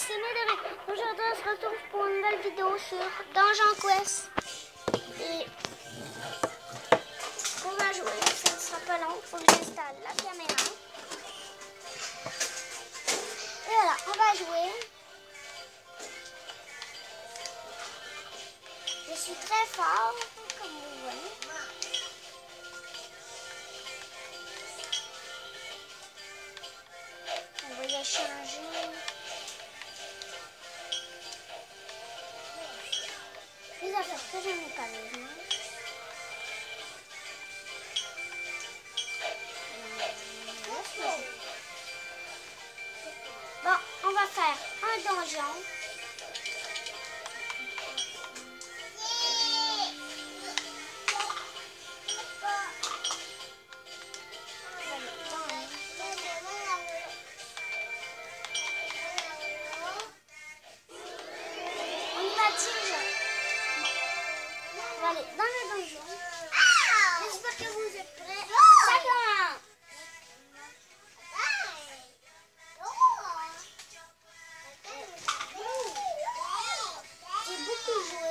c'est Médéric. Aujourd'hui, on se retrouve pour une nouvelle vidéo sur Dungeon Quest. Et on va jouer, ça ne sera pas long. Faut que j'installe la caméra. Et voilà, on va jouer. Je suis très fort, comme vous voyez. On va y changer. Les affaires que je n'ai aller dans le donjon. J'espère que vous êtes prêts. Chacun. J'ai beaucoup joué.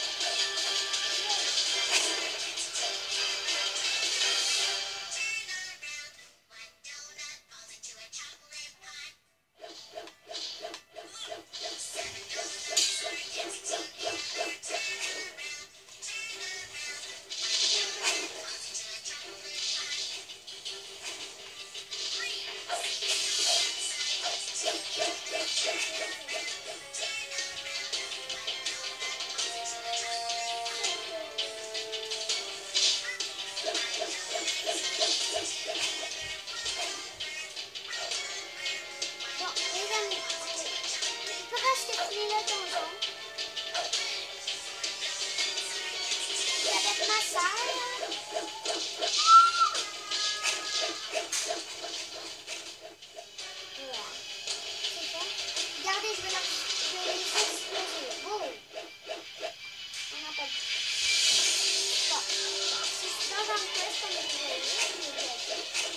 Pas de...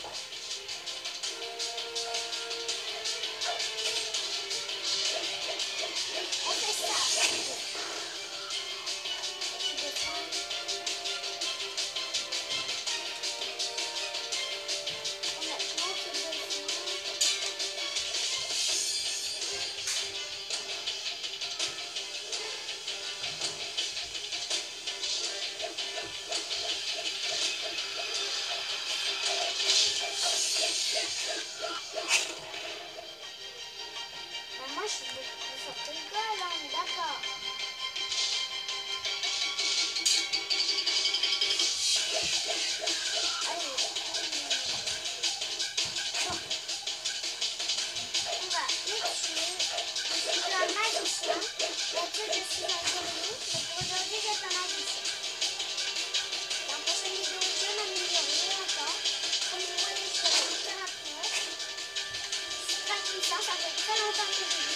Bon. Thank you.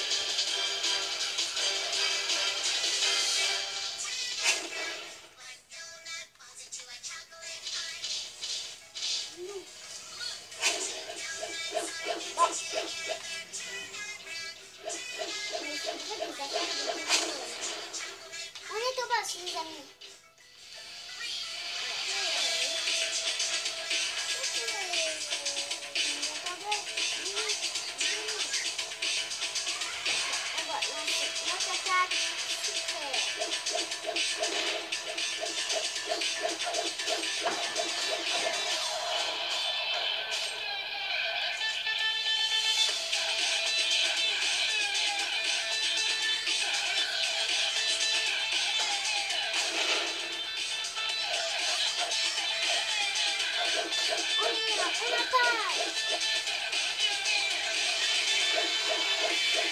Boule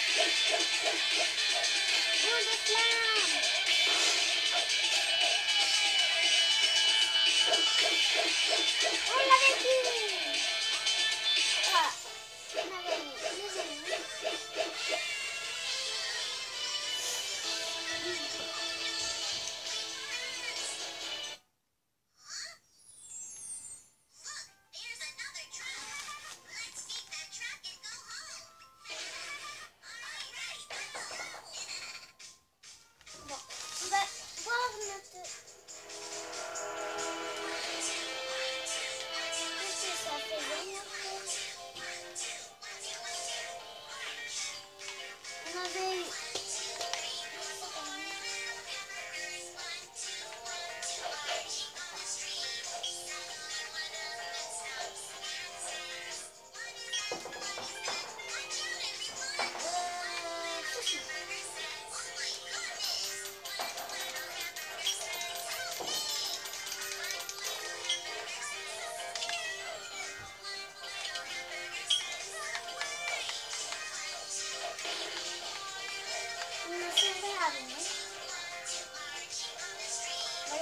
de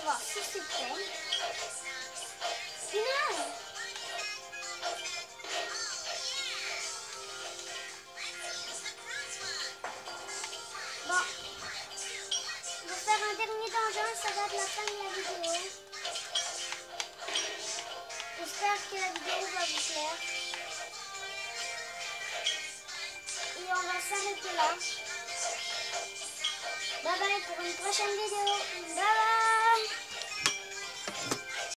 voir si c'est prêt. Final Bon. On va faire un dernier donjon ça va être la fin de la vidéo. J'espère que la vidéo va vous plaire. Et on va s'arrêter là. Bye bye pour une prochaine vidéo. Bye bye